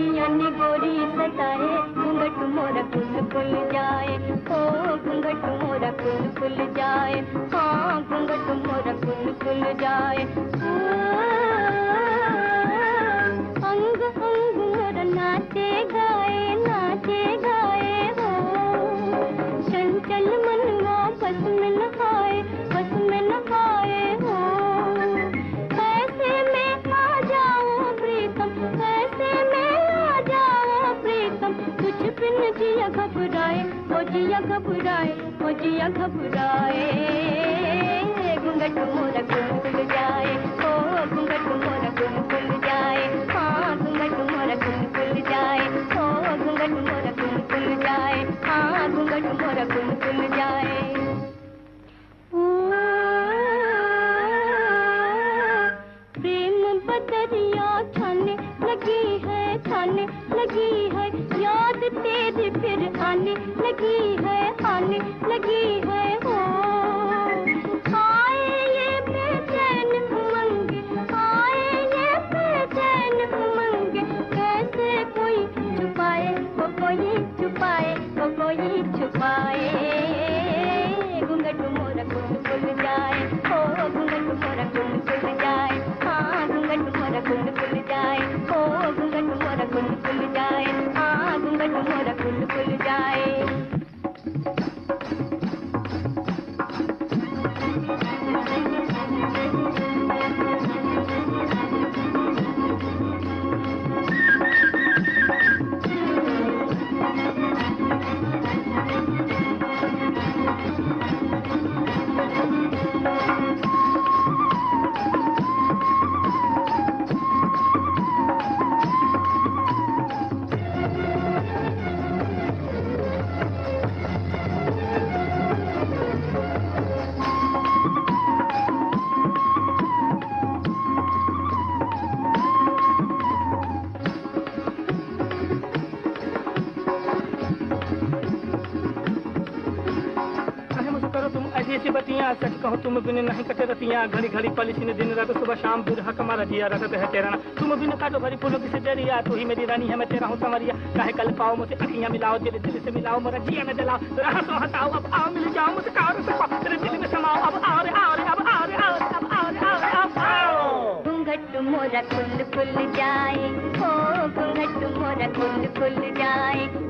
گڑیا نے گوری ستائے گھونگٹ مورا کل کل جائے او گھونگٹ مورا کل کل جائے ہاں گھونگٹ مورا کل کل جائے مجھیا گھبرائے مجھیا گھبرائے گنگٹ مور گم گل جائے او گنگٹ مور گم جائے آنے لگی ہے آنے لگی ہے وہ دیسی بتیاں، سچ کہو تم بن نہیں کٹے رتیاں، گھڑی گھڑی پلشن دن رات صبح شام بوڑھ حق ہمارا جیا رکھت ہے تیرانا۔ تم بن کاٹو بھری پھولوں کی سجریا تو ہی میری رانی ہے، میں تیرا ہوں سمریا۔ کہے کل پاؤ مجھے اکھیاں ملاؤ، دل دل سے ملاؤ مرا جیا میں دلاؤ۔ رہا سو ہٹاؤ، اب آؤ مل جاؤ مجھ کار سے پاؤ تیرے دل میں سماؤ، اب آ رہے آ رہے اب آ رہے آ رہے اب آ رہے آ رہے اب آؤ گھٹ مورا کل کل جائے او گھٹ مورا کل